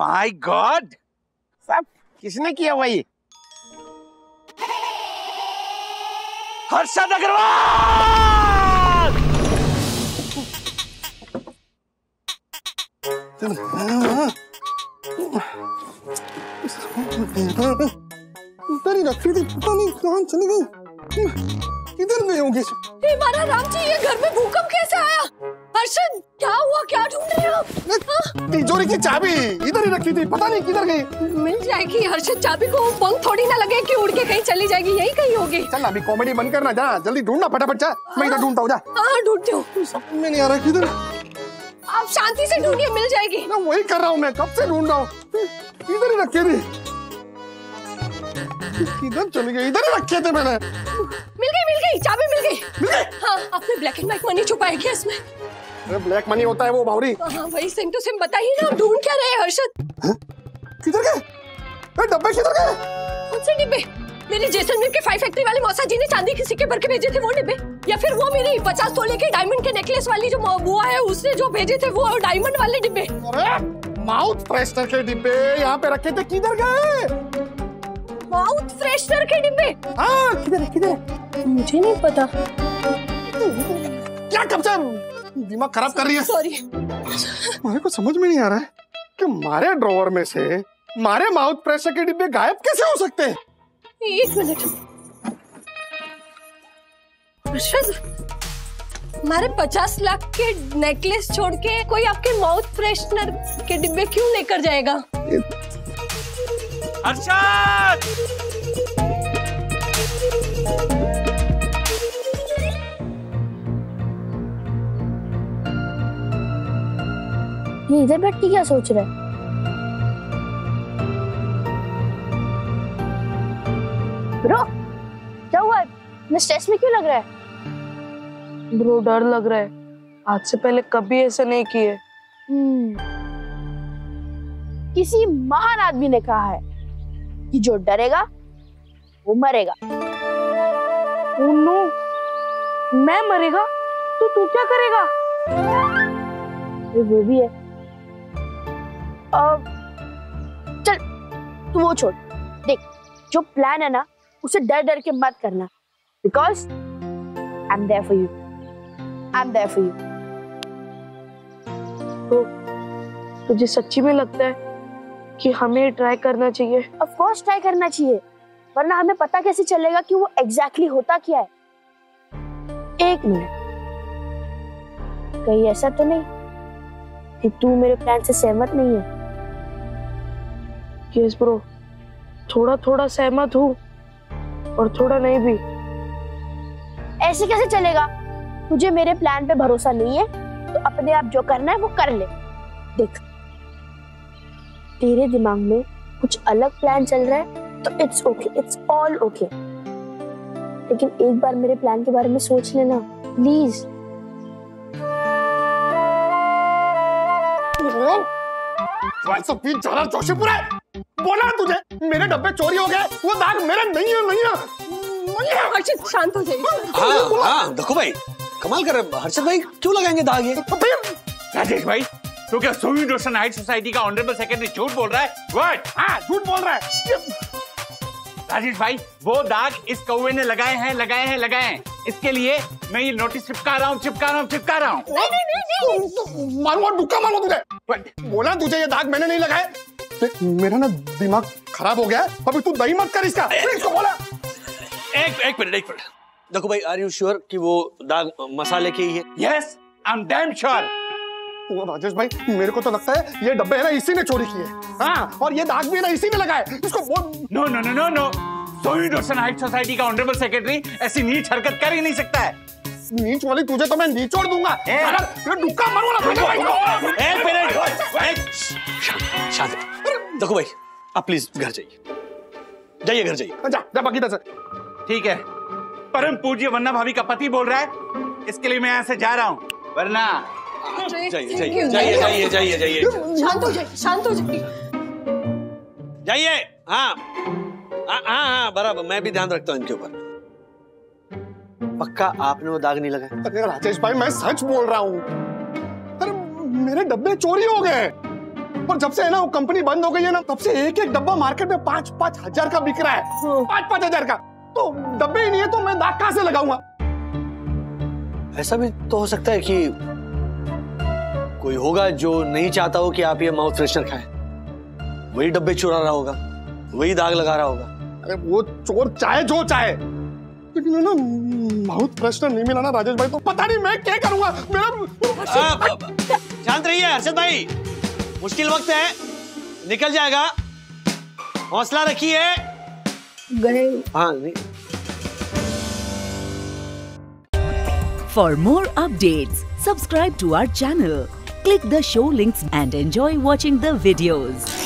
My God साहब किसने किया हुआ ये? हर्षद अग्रवाल! इधर ही रखी थी पता नहीं कहाँ चली गई। इधर गई होगी? हे मारा राम जी ये घर में भूकंप कैसे आया? हर्षद क्या हुआ? क्या? तिजोरी की चाबी। इधर ही रखी थी पता नहीं किधर गई। मिल जाएगी हर्षद चाबी को पंख थोड़ी ना लगे कि उड़ के कहीं चली जाएगी यही कहीं होगी। चल अभी कॉमेडी बंद करना जा जल्दी ढूंढना फटाफट जा। मैं इधर ढूंढता हूँ जा। हाँ ढूंढते हो समझ में नहीं आ रहा किधर। आप शांति से ढूंढिए मिल जाएगी। ना वही कर रहा हूँ मैं कब से ढूंढ रहा हूँ। इधर ही रखे थे। इधर चली गई? इधर ही रखे थे मैंने। मिल गई मिल गई चाबी मिल गई। हाँ आपने ब्लैक एंड व्हाइट मनी छुपाई क्या इसमें? अरे ब्लैक मनी होता है वो बावरी हाँ वही सिम टू सिम बताइए ना ढूंढ क्या रहे हर्षद? किधर गए? अरे डब्बे किधर गए? कौन से डिब्बे? मेरे जैसलमेर के फाइव फैक्ट्री वाले मौसा जी ने चांदी के सिक्के भर के भेजे थे वो डिब्बे? या फिर वो मेरी पचास तोले के डायमंड के नेकलेस वाली जो बुआ है उसने जो भेजे थे वो डायमंड वाले डिब्बे? माउथ फ्रेशनर के डिब्बे यहाँ पे रखे थे किधर गए? माउथ फ्रेशनर के डिब्बे? हाँ किधर है किधर है? मुझे नहीं पता। क्या कब से दिमाग खराब कर रही है। सॉरी मेरे को समझ में नहीं आ रहा है कि हमारे ड्रॉवर में से हमारे माउथ प्रेशर के डिब्बे गायब कैसे हो सकते हैं? एक मिनट। अर्शद हमारे पचास लाख के नेकलेस छोड़ के कोई आपके माउथ फ्रेशनर के डिब्बे क्यों लेकर जाएगा? हर्षद! ये इधर बैठ के क्या सोच रहा है? ब्रो क्या हुआ? मैं स्ट्रेस में क्यों लग रहा है? ब्रो डर लग रहा है। आज से पहले कभी ऐसा नहीं किए। हम्म, किसी महान आदमी ने कहा है कि जो डरेगा वो मरेगा। ओह नो मैं मरेगा तो तू क्या करेगा? ये वो भी है। चल तू वो छोड़। देख जो प्लान है ना उसे डर डर के मत करना। Because I am there for you I am there for you तो तुझे सच्ची में लगता है कि हमें ट्राई करना चाहिए? ऑफ़ कोर्स ट्राई करना चाहिए। वरना हमें पता कैसे चलेगा कि वो एग्जैक्टली exactly होता क्या है? एक मिनट कहीं ऐसा तो नहीं कि तू मेरे प्लान से सहमत नहीं है? यस ब्रो थोड़ा थोड़ा सहमत हूँ और थोड़ा नहीं भी। ऐसे कैसे चलेगा? तुझे मेरे प्लान पे भरोसा नहीं है तो अपने आप जो करना है वो कर ले। देख, तेरे दिमाग में कुछ अलग प्लान चल रहा है तो it's okay it's all okay लेकिन एक बार मेरे प्लान के बारे में सोच लेना प्लीज़ फिर जरा जोशीपुर है बोला तुझे मेरे डब्बे चोरी हो गए वो दाग मेरा नहीं है नहीं है। नहीं है हर्षद शांत हो जाइए। हाँ हाँ देखो भाई कमाल कर रहे हर्षद भाई क्यों लगाएँगे दाग ये? तो राजेश भाई तो क्या सोवी रोशन हाइट सोसाइटी का ऑनरेबल सेक्रेटरी झूठ बोल रहा है? व्हाट हाँ झूठ बोल रहा है। राजेश भाई वो दाग इस कौवे ने लगाए हैं लगाए हैं लगाए हैं। इसके लिए मैं ये नोटिस चिपका रहा हूँ चिपका रहा हूँ चिपका रहा हूँ। नहीं नहीं नहीं नहीं। मारूँगा डुक्का मारूँगा तुझे। बोला तुझे ये दाग मैंने नहीं लगाए मेरा ना दिमाग खराब हो गया है। अभी तू दही मत कर इसका। इसको बोला। एक एक मिनट एक मिनट। देखो भाई आर यू श्योर कि वो दाग मसाले के ही है? Yes I am damn sure वो राजेश भाई मेरे को तो लगता है ये डब्बे है ना इसी ने चोरी किए। हाँ। और ये दाग भी है ना इसी ने लगाए। इसको no no no no no height society का ऑनरेबल सेक्रेटरी ऐसी नीच हरकत कर ही नहीं सकता है। नीच वाली तुझे तो मैं निचोड़ दूँगा। डुक्का शांत देखो भाई आप प्लीज़ घर जाइए। जाइए घर जाइए। जा जा बाकी दस ठीक है। परम पूज्य वन्ना भाभी का पति बोल रहा है। इसके लिए मैं यहाँ से जा रहा हूँ। वरना जाइए. जाइए जाइए जाइए जाइए। शांत हो जाइए शांत हो जाइए। जाइए हाँ। हाँ हाँ हाँ बराबर मैं भी ध्यान रखता हूँ इनके ऊपर। पक्का आपने वो दाग नहीं लगाया? अरे राजेश भाई मैं सच बोल रहा हूँ। अरे मेरे डब्बे चोरी हो गए और जब से है ना वो कंपनी बंद हो गई है ना तब से एक एक डब्बा मार्केट में पाँच पाँच हज़ार का बिक रहा है। पाँच पाँच हज़ार का। तो डब्बे ही नहीं है तो मैं दाग कहाँ से लगाऊँगा? ऐसा भी तो हो सकता है कि कोई होगा जो नहीं चाहता हो कि आप ये माउथ फ्रेशनर खाएँ। वही डब्बे चुरा रहा होगा वही दाग लगा रहा होगा। अरे वो चोर चाहे जो चाहे। लेकिन है ना माउथ फ्रेशनर नहीं मिला ना राजेश भाई तो। पता नहीं मैं क्या करूँगा। मेरा शांत रहिए हर्षद भाई। मुश्किल वक्त है। निकल जाएगा। हौसला रखिए। गए। हाँ नहीं। For more updates, subscribe to our channel, click the show links and enjoy watching the videos.